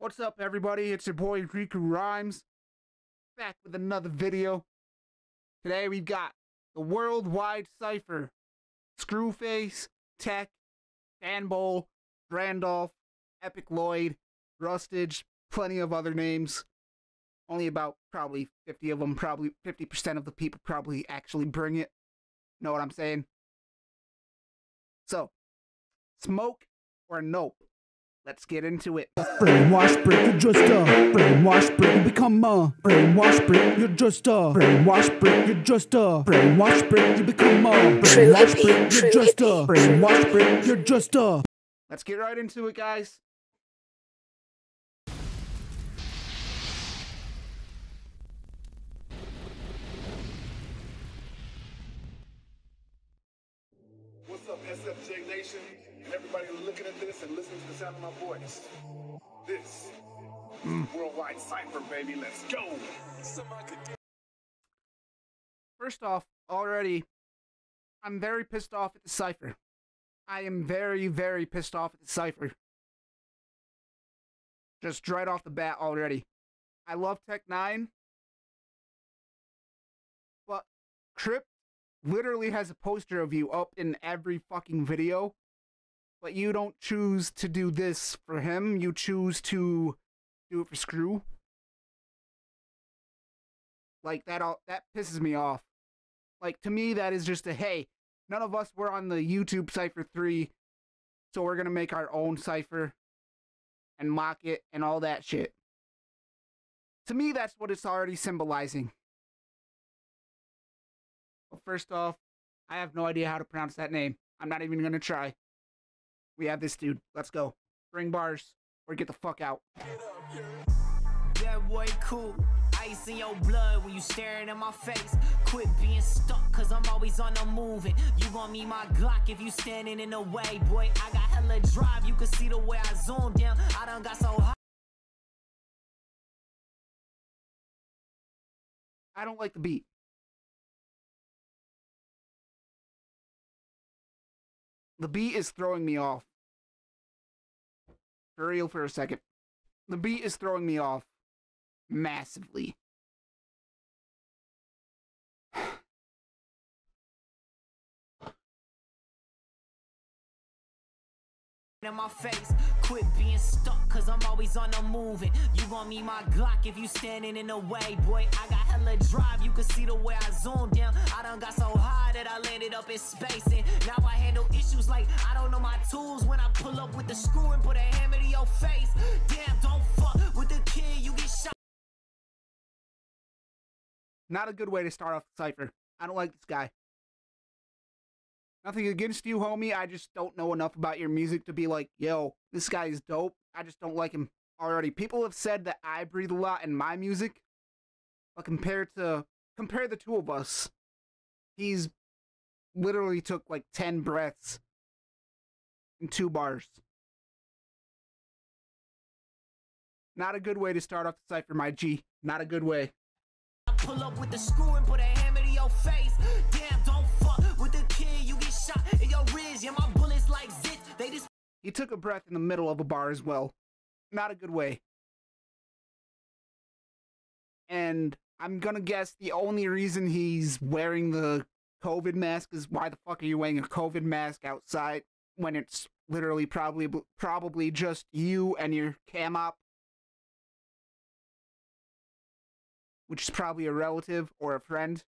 What's up, everybody? It's your boy Riku Rhymes, back with another video. Today we've got the Worldwide Cipher, Scru Face, Tech, Dan Bull, Randolph, Epic Lloyd, Rustage, plenty of other names. Only about probably 50 of them, probably 50% of the people probably actually bring it. Know what I'm saying? So, smoke or nope? Let's get into it. Brainwash brick, you're just a brainwash brick. You become a brainwash brick, you're just a brainwash brick, you're just a brainwash brick. You become a brainwash brick, you're just a brainwash brick, you're just a. Let's get right into it, guys. And everybody looking at this and listening to the sound of my voice. This is Worldwide Cypher, baby. Let's go. First off, already, I'm very pissed off at the cipher. I am very, very pissed off at the cipher. Just right off the bat already. I love Tech N9ne, but Crypt literally has a poster of you up in every fucking video, but you don't choose to do this for him. You choose to do it for Scru. Like that all that pisses me off. Like to me that is just a hey, none of us were on the YouTube Cypher 3, so we're to make our own cipher and mock it and all that shit. To me that's what it's already symbolizing. Well, first off, I have no idea how to pronounce that name. I'm not even to try. We have this dude. Let's go. Bring bars or get the fuck out. That boy cool. Ice in your blood when you staring in my face. Quit being stuck, cause I'm always on the moving. You gon' need my Glock if you standing in the way, boy. I got hella drive, you can see the way I zoomed down. I done got so high. I don't like the beat. The beat is throwing me off. For real for a second. The beat is throwing me off massively. in my face. Quit being stuck, cause I'm always on the moving. You gon' need my Glock if you standing in the way, boy. I got hella drive, you can see the way I zoomed down. I done got so high that I landed up in space. And now I handle issues like I don't know my tools when I pull up with the screw and put a hammer to your face. Damn, don't fuck with the kid, you get shot. Not a good way to start off the cipher. I don't like this guy. Nothing against you, homie. I just don't know enough about your music to be like, yo, this guy is dope. I just don't like him already. People have said that I breathe a lot in my music, but compared to compare the two of us, he's literally took like ten breaths in two bars. Not a good way to start off the cipher, my G. Not a good way. I pull up with the screw and put a hammer to your face. Damn, don't fuck with the kid, you get shot in your ribs. Yeah, my bullets like zit. They just He took a breath in the middle of a bar as well. Not a good way. And I'm gonna guess the only reason he's wearing the COVID mask is why the fuck are you wearing a COVID mask outside when it's literally probably probably just you and your cam op, which is probably a relative or a friend.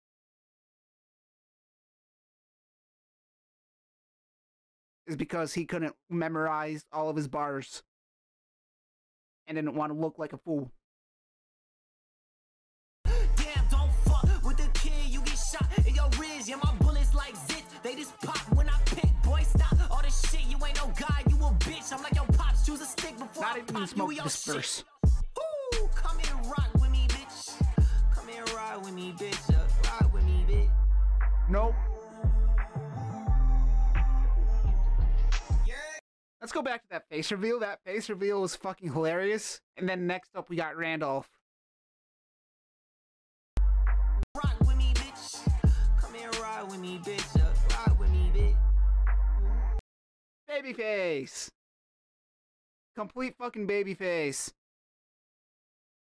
is because he couldn't memorize all of his bars and didn't want to look like a fool. Not even smoke disperse. Ooh, come here, rock with me, bitch. Come here, ride with me, bitch. Uh, ride with me, bitch. Nope. Let's go back to that face reveal. That face reveal was fucking hilarious. And then next up, we got Randolph. Rock with me, bitch. Come here, ride with me, bitch. Uh, ride with me, bitch. Babyface. Complete fucking babyface.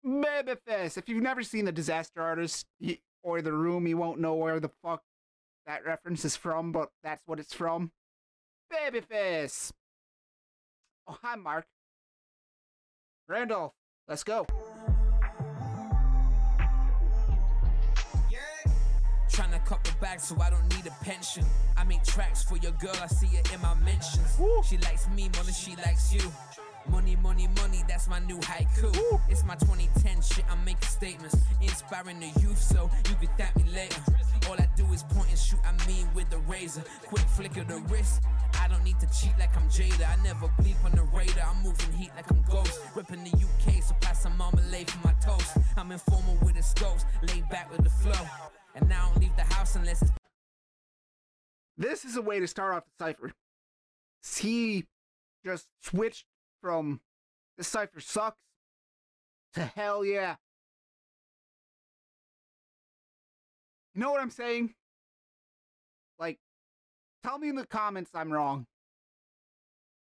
Babyface. If you've never seen the Disaster Artist or The Room, you won't know where the fuck that reference is from, but that's what it's from. Babyface. Oh, hi, Mark. Randolph, let's go. Trying to cut the bag so I don't need a pension. I make tracks for your girl, I see it in my mentions. She likes me more than she likes you. Money, money, money, that's my new haiku. It's my 2010 shit, I'm making statements. Inspiring the youth, so you can thank me later. All I do is point and shoot, I mean with the razor. Quick flick of the wrist. I don't need to cheat like I'm Jada. I never bleep on the radar. I'm moving heat like I'm Ghost. Ripping the UK, so pass some marmalade for my toast. I'm informal with the scopes, laid back with the flow. And I don't leave the house unless it's This is a way to start off the cipher. He just switched from the cipher sucks to hell yeah. You know what I'm saying? Like, tell me in the comments I'm wrong.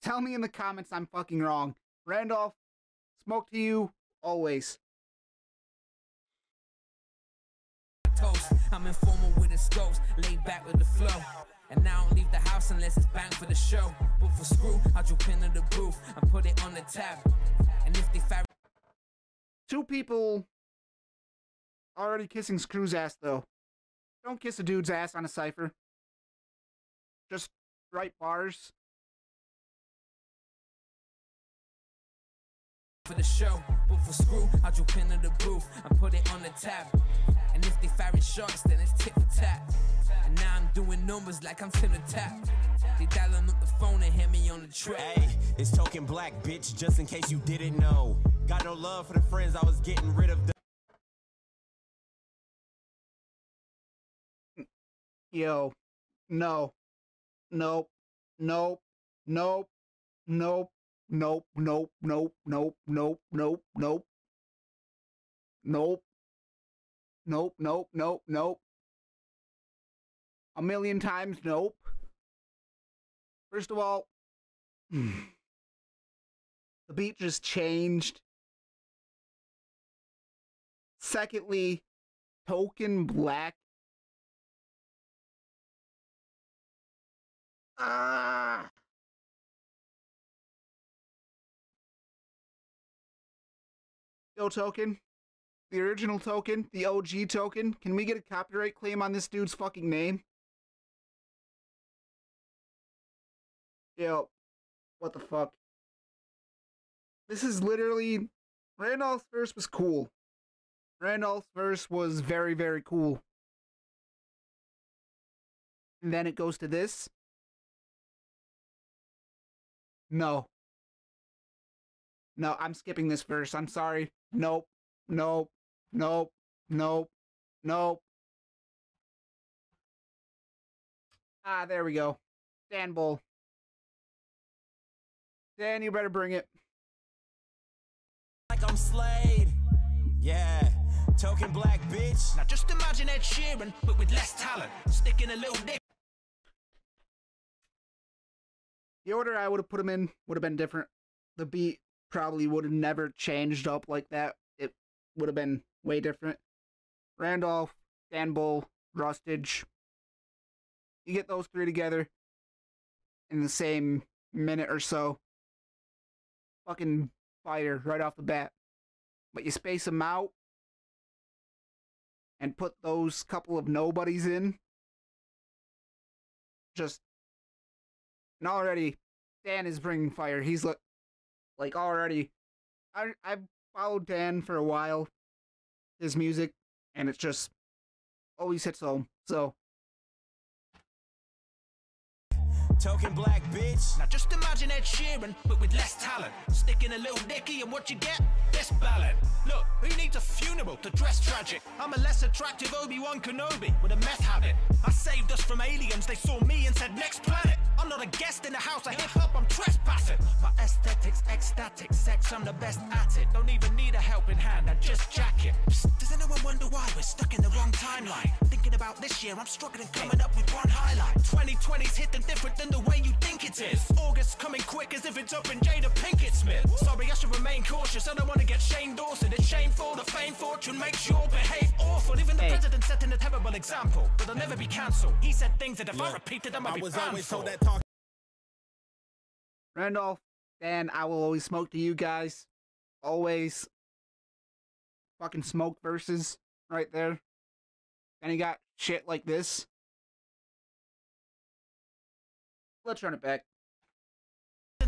Tell me in the comments I'm fucking wrong. Randolph, smoke to you always. I'm informal with laid back with the flow. And I don't leave the house unless it's bang for the show. But for screw, I the booth and put it on the tab. And if they fire Two people already kissing Scru's ass though. Don't kiss a dude's ass on a cipher. Just write bars. for the show, but for screw, I drop into the booth and put it on the tab. And if they firing shots, then it's tip for tap. And now I'm doing numbers like I'm to the tap. They dialing up the phone and hit me on the track. Hey, it's token black, bitch, just in case you didn't know. Got no love for the friends I was getting rid of. The- Yo, no, nope, nope, nope, nope, nope, nope, nope, nope, nope, nope, nope, nope, nope, nope, nope, nope. A million times nope. First of all, the beat just changed. Secondly, Token Black Ah. Yo, token. The original token, the OG token. Can we get a copyright claim on this dude's fucking name? Yo, what the fuck? This is literally. Randolph's verse was cool. Randolph's verse was very, very cool. And then it goes to this. No. No, I'm skipping this verse. I'm sorry. Nope. Nope. Nope. Nope. Nope. Ah, there we go. Dan Bull. Dan, you better bring it. like I'm Slade. Yeah, token black, bitch. Now just imagine Ed Sheeran, but with less talent. Sticking a little dick The order I would have put him in would have been different. The beat probably would have never changed up like that. It would have been way different. Randolph, Dan Bull, Rustage. You get those three together in the same minute or so. Fucking fire right off the bat. But you space them out and put those couple of nobodies in. Just and already Dan is bringing fire. He's like, like already. I I've followed Dan for a while, his music, and it's just always hits home. So Token black, bitch. Now just imagine Ed Sheeran, but with less talent. Sticking a little dicky, and what you get? This ballad. Look, who needs a funeral to dress tragic? I'm a less attractive Obi-Wan Kenobi with a meth habit. I saved us from aliens, they saw me and said next planet. I'm not a guest in the house of hip-hop, I'm trespassing. My aesthetics, ecstatic, sex, I'm the best at it. Don't even need a helping hand, I just jack it. Psst, does anyone wonder why we're stuck in the wrong timeline? Thinking about this year, I'm struggling coming up with one highlight. 2020's hitting different than the way you think it is. August coming quick as if it's up in Jada Pinkett Smith. Sorry, I should remain cautious. I don't want to get Shane Dawson. It's shameful. The fame fortune makes you all behave awful. Even the Hey. president setting a terrible example. But I'll never be cancelled. He said things that if I repeated them, I'd I be was banned always told that talk Randolph, Dan, I will always smoke to you guys. Always. Fucking smoke verses right there. And he got shit like this. Let's run it back.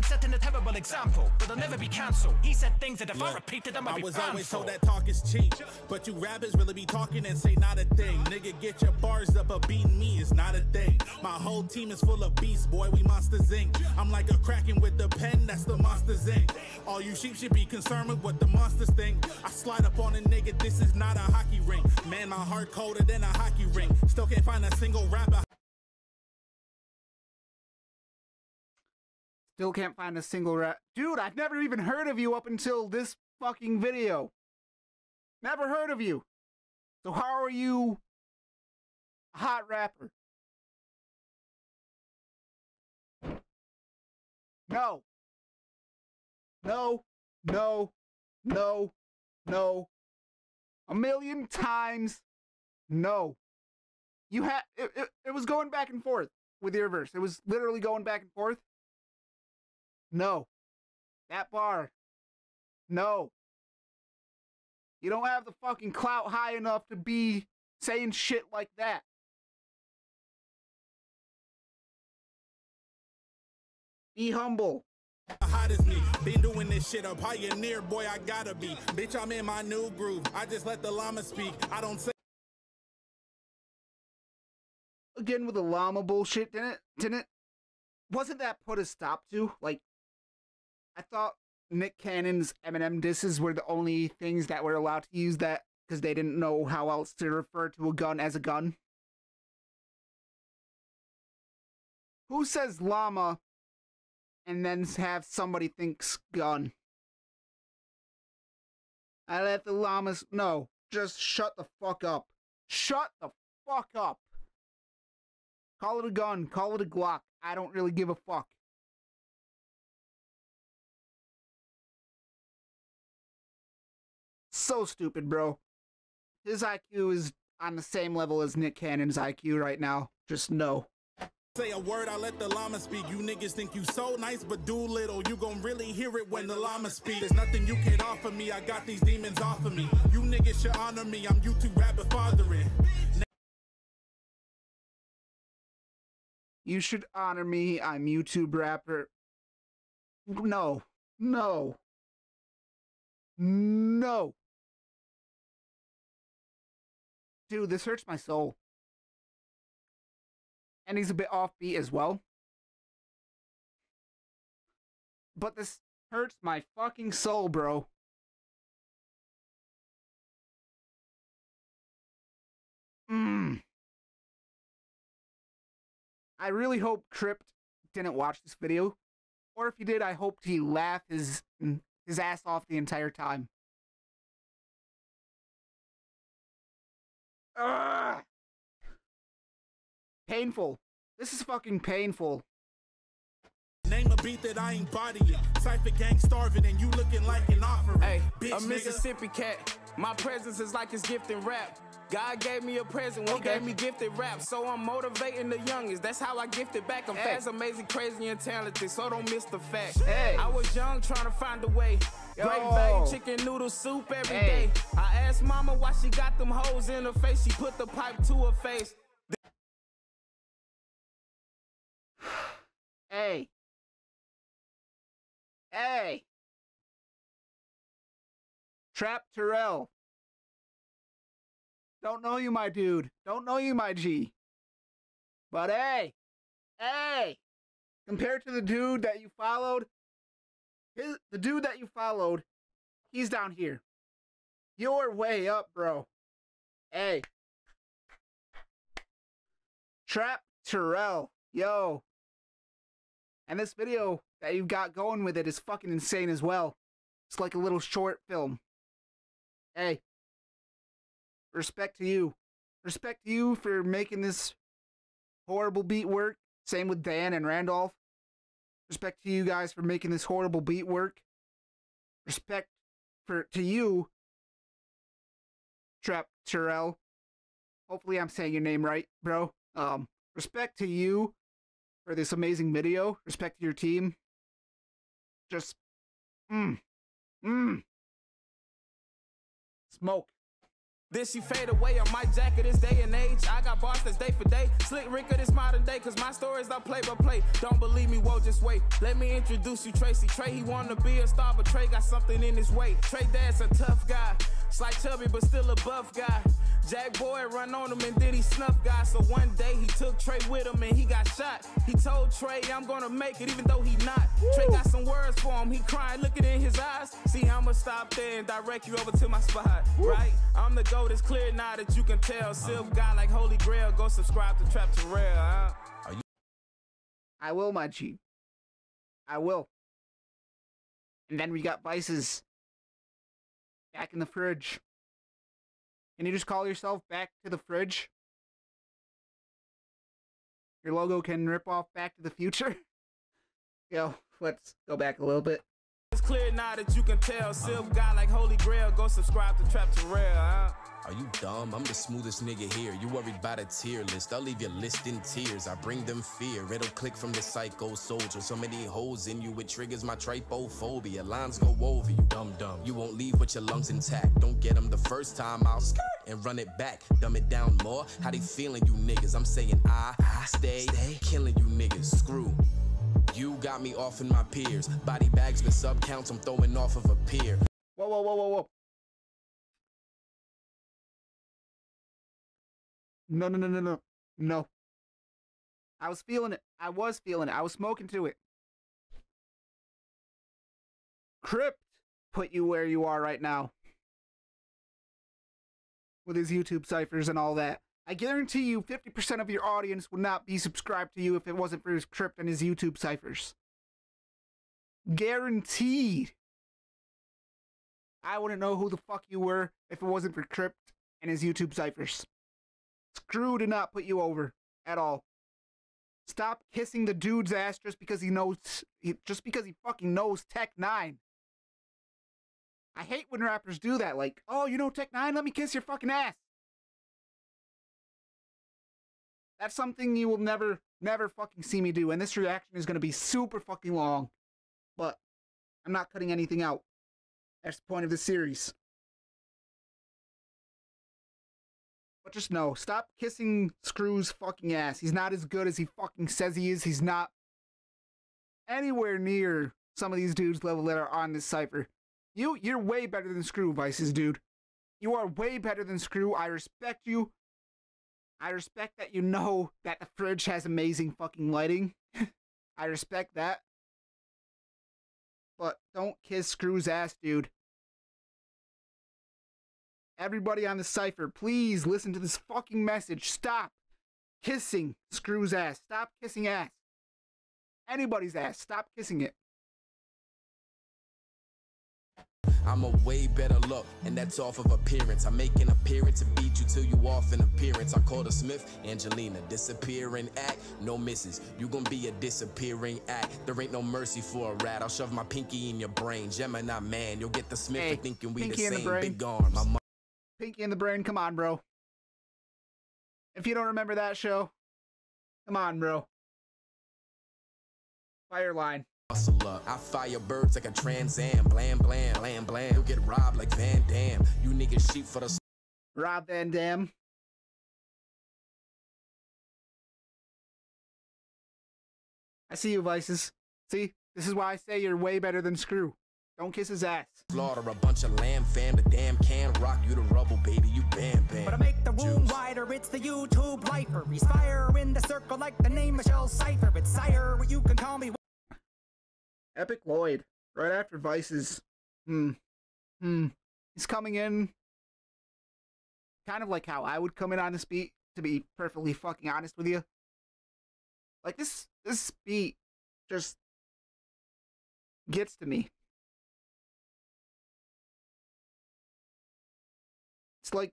Setting a terrible example. But I'll never be cancelled. He said things that if I Look, repeated them, I'd I was always told that talk is cheap. But you rappers really be talking and say not a thing. Nigga, get your bars up, but beating me is not a thing. My whole team is full of beasts, boy, we monsters inc. I'm like a kraken with the pen, that's the monsters inc. All you sheep should be concerned with what the monsters think. I slide up on a nigga, this is not a hockey ring. Man, my heart colder than a hockey ring. Still can't find a single rapper Still can't find a single rap. Dude, I've never even heard of you up until this fucking video. Never heard of you. So how are you a hot rapper? No. No. No. No. No. A million times no. You had it, it, it was going back and forth with your verse. It was literally going back and forth. No. That bar. No. You don't have the fucking clout high enough to be saying shit like that. Be humble. hot as me. Been doing this shit a pioneer, boy, I gotta be. Bitch, I'm in my new groove. I just let the llama speak. I don't say Again with the llama bullshit, didn't it? Didn't it? Wasn't that put a stop to? Like, I thought Nick Cannon's Eminem disses were the only things that were allowed to use that because they didn't know how else to refer to a gun as a gun. Who says llama and then have somebody thinks gun? I let the llamas no, just shut the fuck up. Shut the fuck up. Call it a gun, call it a Glock. I don't really give a fuck. So stupid, bro. His IQ is on the same level as Nick Cannon's IQ right now. Just no. say a word, I let the llama speak. You niggas think you so nice, but do little. You gon' really hear it when the llama speak. There's nothing you can offer me. I got these demons off of me. You niggas should honor me. I'm YouTube rapper fathering. You should honor me. I'm YouTube rapper. No. No. No. Dude, this hurts my soul. And he's a bit offbeat as well. But this hurts my fucking soul, bro. Mmm. I really hope Crypt didn't watch this video. Or if he did, I hope he laughed his his ass off the entire time. Ugh. Painful. This is fucking painful. Name a beat that I ain't bodying. Cypher gang starving and you looking like an offering. Hey, Bitch, a nigga. Mississippi cat. My presence is like his gift in rap. God gave me a present, when he Okay. gave me gifted rap. So I'm motivating the youngest. That's how I gifted back. I'm Hey. fast, amazing, crazy, and talented. So don't miss the fact. Hey. I was young trying to find a way. Great value chicken noodle soup every day. Hey. I asked mama why she got them hoes in her face. She put the pipe to her face. Hey. Hey. Trap Terrell. Don't know you, my dude. Don't know you, my G. But hey, hey, compared to the dude that you followed, his, the dude that you followed, he's down here. You're way up, bro. Hey. Trap Terrell. Yo. And this video that you've got going with it is fucking insane as well. It's like a little short film. Hey. Respect to you. Respect to you for making this horrible beat work. Same with Dan and Randolph. Respect to you guys for making this horrible beat work. Respect for to you, Trap Terrell. Hopefully, I'm saying your name right, bro. Um, respect to you for this amazing video. Respect to your team. Just, mmm, mmm. Smoke. This she fade away on my jacket this day and age. I got bars that's day for day. Slick Rick of this modern day, cause my stories don't play by play. Don't believe me, whoa, just wait. Let me introduce you, Tracy. Trey, he wanna be a star, but Trey got something in his way. Trey Dad's a tough guy. Slight chubby, but still a buff guy. Jack Boy run on him and then he snuff guy. So one day he took Trey with him and he got shot. He told Trey, I'm gonna make it, even though he not. Trey got some words for him. He crying, looking in his eyes. See, I'ma stop there and direct you over to my spot. Right? I'm the goat, it's clear now that you can tell. Silk guy like Holy Grail. Go subscribe to Trap Terrell. Huh? I will, my G. I will. And then we got Vices back in the fridge. Can you just call yourself back to the fridge? Your logo can rip off Back to the Future. Yo, let's go back a little bit. It's clear now that you can tell. Silk guy like Holy Grail. Go subscribe to Trap Terrell. Huh? Are you dumb? I'm the smoothest nigga here. You worried about a tier list? I'll leave your list in tears. I bring them fear. It'll click from the psycho soldier. So many holes in you, it triggers my trypophobia. Lines go over you, dumb dumb. You won't leave with your lungs intact. Don't get them the first time. I'll skirt and run it back. Dumb it down more. How they feeling, you niggas? I'm saying I, I stay, stay killing you niggas. Screw. You got me off in my peers. Body bags with sub counts. I'm throwing off of a pier. Whoa, whoa, whoa, whoa, whoa. No, no, no, no, no. No. I was feeling it. I was feeling it. I was smoking to it. Crypt put you where you are right now. With his YouTube ciphers and all that. I guarantee you 50% of your audience would not be subscribed to you if it wasn't for his Crypt and his YouTube ciphers. Guaranteed. I wouldn't know who the fuck you were if it wasn't for Crypt and his YouTube ciphers. Scru did not put you over at all. Stop kissing the dude's ass just because he knows, just because he fucking knows Tech N9ne. I hate when rappers do that. Like, oh, you know Tech N9ne? Let me kiss your fucking ass. That's something you will never, never fucking see me do. And this reaction is gonna be super fucking long. But I'm not cutting anything out. That's the point of the series. But just know, stop kissing Scru's fucking ass. He's not as good as he fucking says he is. He's not anywhere near some of these dudes level that are on this cipher. You, you're way better than Scru, Vices, dude. You are way better than Scru. I respect you. I respect that you know that the fridge has amazing fucking lighting. I respect that. But don't kiss Scru's ass, dude. Everybody on the cipher, please listen to this fucking message. Stop kissing Scru's ass. Stop kissing ass. Anybody's ass. Stop kissing it. I'm a way better look, and that's off of appearance. I make an appearance and beat you till you off in appearance. I call the Smith, Angelina, disappearing act, no misses. You gon' be a disappearing act. There ain't no mercy for a rat. I'll shove my pinky in your brain. Gemini man, you'll get the Smith Hey, for thinking we the in the same big arm. Pinky in the brain, come on, bro. If you don't remember that show, come on, bro. Fireline. muscle up. I fire birds like a Trans Am. Blam, blam, blam, blam. You'll get robbed like Van Dam. You niggas sheep for the Rob Van Dam. I see you, Vices. See, this is why I say you're way better than Scru. Don't kiss his ass. Slaughter. A bunch of lamb fam. The damn can rock you to rubble, baby. You bam, bam. But I make the room wider, it's the YouTube lifer. He's fire in the circle like the name Michelle Cipher. It's sire, what you can call me. Epic Lloyd, right after Vices. Hmm. Hmm. He's coming in kind of like how I would come in on this beat, to be perfectly fucking honest with you. Like this this beat just gets to me. It's like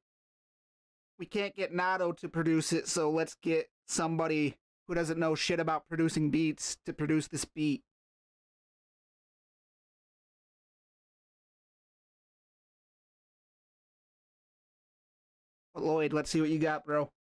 we can't get Nato to produce it, so let's get somebody who doesn't know shit about producing beats to produce this beat. But Lloyd, let's see what you got, bro.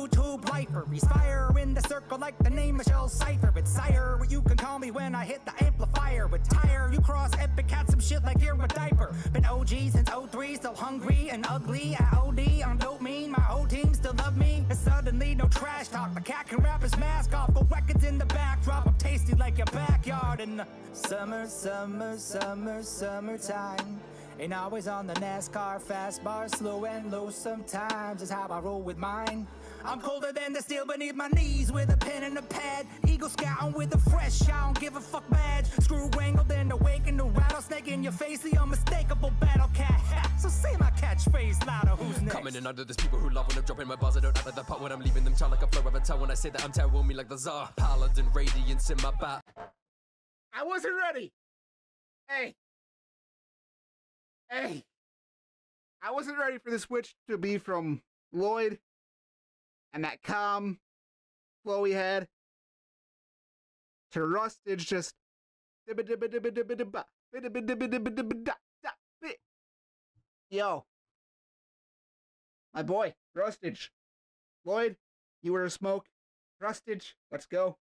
YouTube lifer. He's fire in the circle like the name Michelle Cipher. But sire, what you can call me when I hit the amplifier. With tire, you cross epic, had some shit like you're a diaper. Been OG since 03, still hungry and ugly. At OD, on dope mean, my whole team still love me. And suddenly, no trash talk. The cat can rap his mask off. Go records in the backdrop. I'm tasty like your backyard. In the summer, summer, summer, summertime. Ain't always on the NASCAR fast bar, slow and low sometimes is how I roll with mine. I'm colder than the steel beneath my knees with a pen and a pad. Eagle scouting with a fresh, I don't give a fuck badge. Screw wrangled and awakened the rattlesnake in your face, the unmistakable battle cat. So say my catchphrase louder, who's next? Coming in under there's people who love when I'm dropping my bars. I don't act like the part when I'm leaving them child like a flow of a towel. When I say that I'm terrible, me like the czar. Paladin radiance in my back. I wasn't ready. Hey. Hey. I wasn't ready for the switch to be from Lloyd and that calm flow he had to Rustage just Yo. My boy, Rustage. Lloyd, you were a smoke. Rustage, let's go.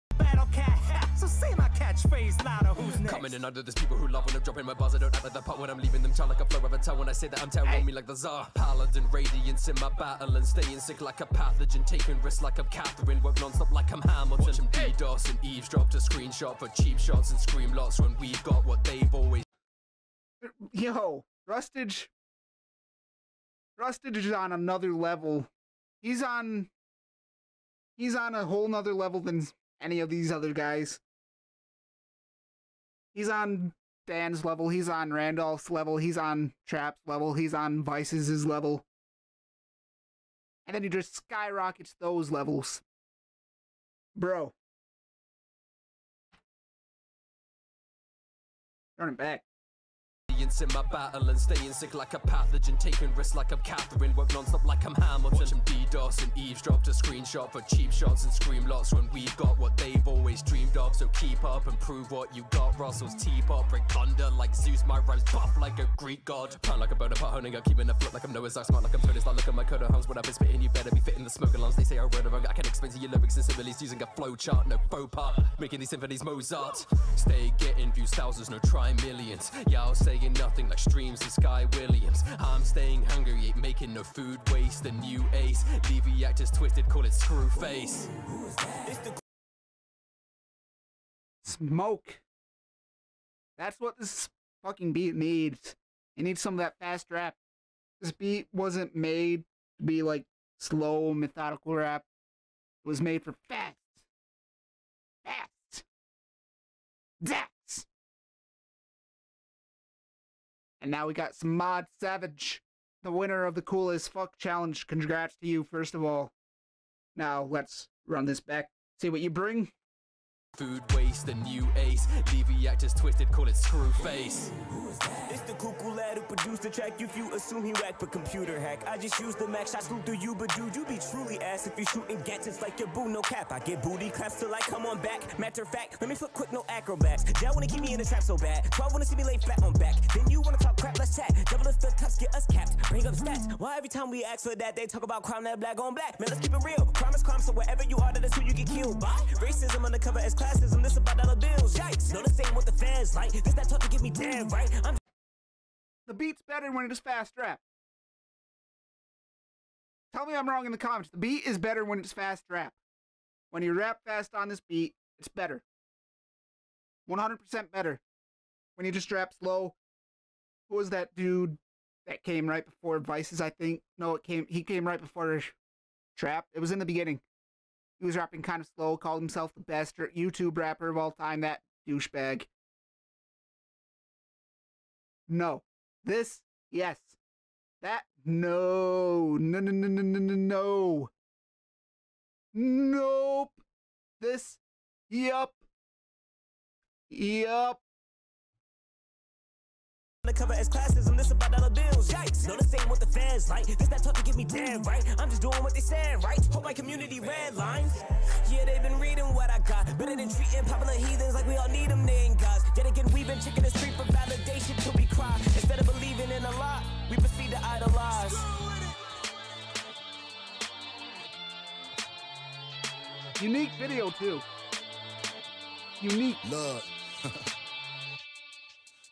Battle cat. So say my catchphrase louder, who's next? Coming in under there's people who love when I'm dropping my bars. I don't act like the part when I'm leaving them child like a flow of a towel. When I say that I'm terrible, me like the czar. Paladin radiance in my battle and staying sick like a pathogen. Taking risks like I'm Catherine. Work non-stop like I'm Hamilton. Watch 'em DDoS and eavesdrop to screenshot for cheap shots and scream lots when we've got what they've always. Yo, Rustage. Rustage is on another level. He's on. He's on a whole nother level than any of these other guys. He's on Dan's level. He's on Randolph's level. He's on Trap's level. He's on Vice's level. And then he just skyrockets those levels. Bro. Turn it back. In my battle and staying sick like a pathogen. Taking risks like I'm Catherine. Work non-stop like I'm Hamilton. Watch 'em DDoS and eavesdrop to screenshot for cheap shots and scream lots when we've got what they've always dreamed of. So keep up and prove what you got. Russell's teapot, bring thunder like Zeus. My rhymes buff like a Greek god. Pound like a Bonaparte, honing up, keeping afloat like I'm Noah's Ark. Smart like I'm Tony Stark. Look at my coat of homes when I've been spitting. You better be fitting the smoke alarms. They say I wrote it wrong. I can explain to you lyrics and similes using a flow chart. No faux pas. Making these symphonies Mozart. Stay getting views thousands, no try millions. Y'all saying nothing like streams and Sky Williams. I'm staying hungry, ain't making no food waste. The new ace. Leave the actors twisted, call it Scru Face. Smoke. That's what this fucking beat needs. It needs some of that fast rap. This beat wasn't made to be like slow, methodical rap. It was made for fast. Fast. Dax. And now we got Samad Savage, the winner of the coolest fuck challenge. Congrats to you, first of all. Now let's run this back. See what you bring. Food waste, the new ace. The actors twisted, call it Scru Face. It's the cuckoo lad who produced the track. If you assume he whacked but computer hack, I just use the max. I slew through you, but dude, you be truly ass if you shooting gadgets like your boo, no cap. I get booty claps till I come on back. Matter of fact, let me flip quick, no acrobats. Y'all wanna keep me in the trap so bad. 12 wanna see me lay flat on back. Then you wanna talk crap, let's chat. Double if the tops get us capped. Bring up stats. Why every time we ask for that, they talk about crime that black on black? Man, let's keep it real. Crime is crime, so wherever you are, that is who you get killed by. Racism undercover as about dollar bills. Yikes. No, this ain't what the fans like. This that to get me right. I'm The beat's better when it is fast rap. Tell me I'm wrong in the comments. The beat is better when it's fast rap. When you rap fast on this beat, it's better. 100% better. When you just rap slow, who was that dude that came right before Vices, I think? No, it came he came right before Trap. It was in the beginning. He was rapping kind of slow, called himself the best YouTube rapper of all time, that douchebag. No. This, yes. That, no. No, no, no, no, no, no, no. Nope. This, yup. Yup the cover as classism, this about dollar bills, yikes. No, this ain't what the fans like. This that talk to get me dead, right? I'm just doing what they said, right? Hope my community red lines. Yeah, they've been reading what I got. Better than treating popular heathens like we all need them, they ain't gods. Yet again, we've been checking the street for validation till we cry. Instead of believing in a lot, we proceed to idolize. Unique video, too. Unique. Love.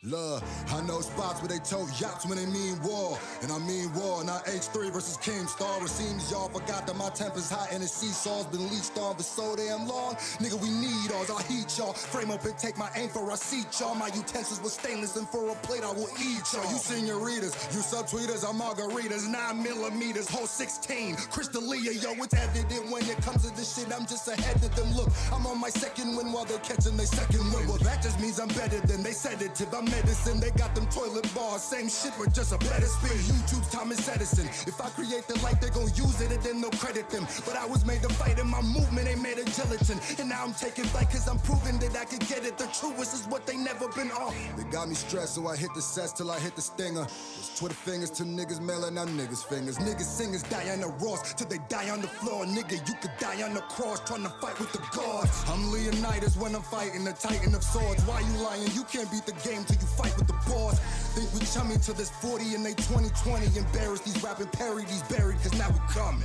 Look, I know spots where they tote yachts when they mean war. And I mean war, not H3 versus Keemstar. It seems y'all forgot that my temper's hot and the seesaw's been leached on for so damn long. Nigga, we need ours. I heat y'all. Frame up and take my aim for a seat, y'all. My utensils were stainless and for a plate I will eat y'all. You senoritas, you subtweeters, I'm margaritas, 9 millimeters, whole 16. Crystalia, yo, it's evident when it comes to this shit. I'm just ahead of them. Look, I'm on my second win while they're catching their second win. Well, that just means I'm better than they sedative. I'm medicine. They got them toilet bars, same shit with just a better spin. YouTube's Thomas Edison. If I create the light, they gon' use it and then they'll credit them. But I was made to fight and my movement ain't made of gelatin. And now I'm taking flight cause I'm proving that I can get it. The truest is what they never been on. They got me stressed, so I hit the sets till I hit the stinger. It's Twitter fingers to niggas mailing out niggas' fingers. Niggas singers Diana Ross till they die on the floor. Nigga, you could die on the cross trying to fight with the gods. I'm Leonidas when I'm fighting the titan of swords. Why you lying? You can't beat the game till you fight with the boss. Think we chummy till this 40 and they 2020. Embarrass these rapping parodies buried, cause now we coming.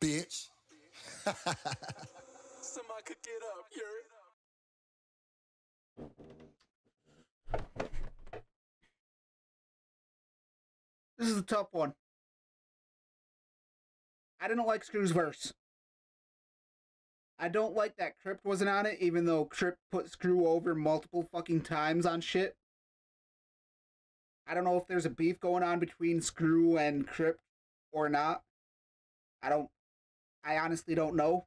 Bitch. Somebody could get up, you This is a tough one. I didn't like Scru's verse. I don't like that Crypt wasn't on it, even though Crypt put Scru over multiple fucking times on shit. I don't know if there's a beef going on between Scru and Crypt or not. I don't. I honestly don't know.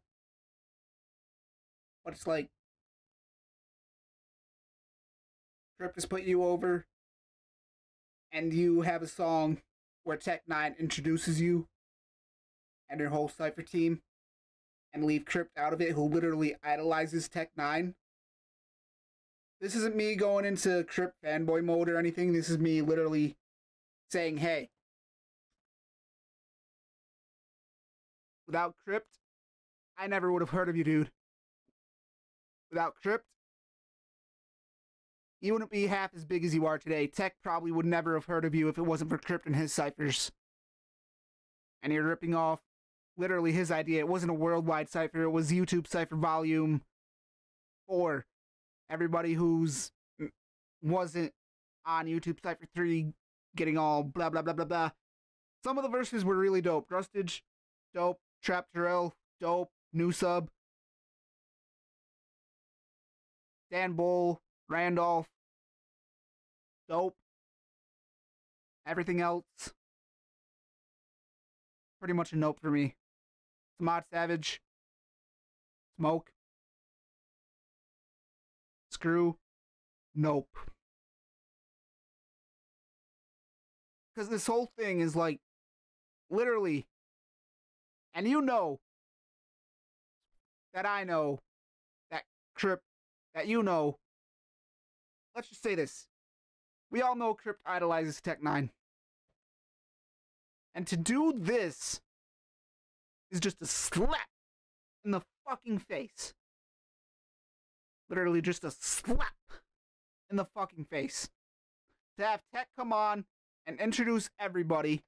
But it's like. Crypt has put you over, and you have a song where Tech N9ne introduces you and your whole cipher team, and leave Crypt out of it, who literally idolizes Tech N9ne. This isn't me going into Crypt fanboy mode or anything. This is me literally saying, hey, without Crypt, I never would have heard of you, dude. Without Crypt, you wouldn't be half as big as you are today. Tech probably would never have heard of you if it wasn't for Crypt and his ciphers. And you're ripping off literally his idea. It wasn't a worldwide cipher, it was YouTube Cipher Volume 4. Everybody who's wasn't on YouTube Cipher 3 getting all blah blah blah blah blah. Some of the verses were really dope. Rustage, dope. Trap Terrell, dope. New sub. Dan Bull, Randolph, dope. Everything else, pretty much a nope for me. Samad Savage, Smoke, Scru, nope. Because this whole thing is like, literally, and you know that I know that Crypt, that you know. Let's just say this. We all know Crypt idolizes Tech N9ne. And to do this is just a slap in the fucking face. Literally just a slap in the fucking face. To have Tech come on and introduce everybody.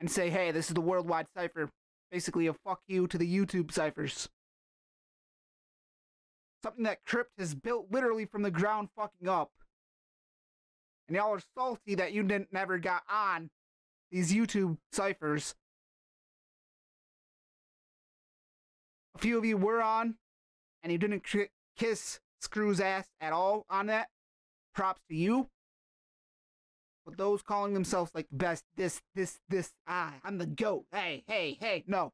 And say, hey, this is the worldwide cipher. Basically, a fuck you to the YouTube ciphers. Something that Crypt has built literally from the ground fucking up and y'all are salty that you didn't never got on these YouTube ciphers. A few of you were on, and you didn't kiss Scru's ass at all on that. Props to you. But those calling themselves like best, this, this, this, ah, I'm the GOAT. Hey, hey, hey, no.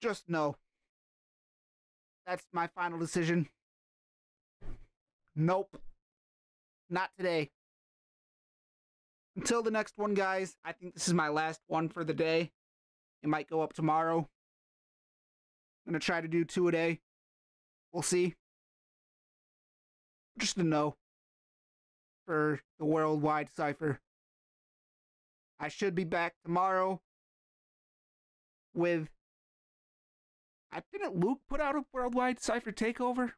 Just no. That's my final decision. Nope. Not today. Until the next one, guys, I think this is my last one for the day. It might go up tomorrow. I'm going to try to do two a day. We'll see. Just a no for the worldwide cipher. I should be back tomorrow with didn't Luke put out a worldwide cypher takeover?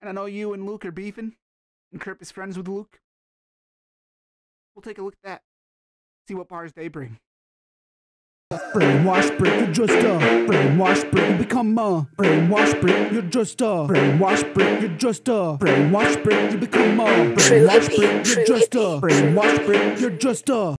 And I know you and Luke are beefing. and Crip is friends with Luke. We'll take a look at that. See what bars they bring. Brainwash brick, you're just a brainwash brick. You become a brainwash brick. You're just a brainwash brick. You're just a brainwash brick. You become a brainwash brick. You're just a brainwash brick. You're just a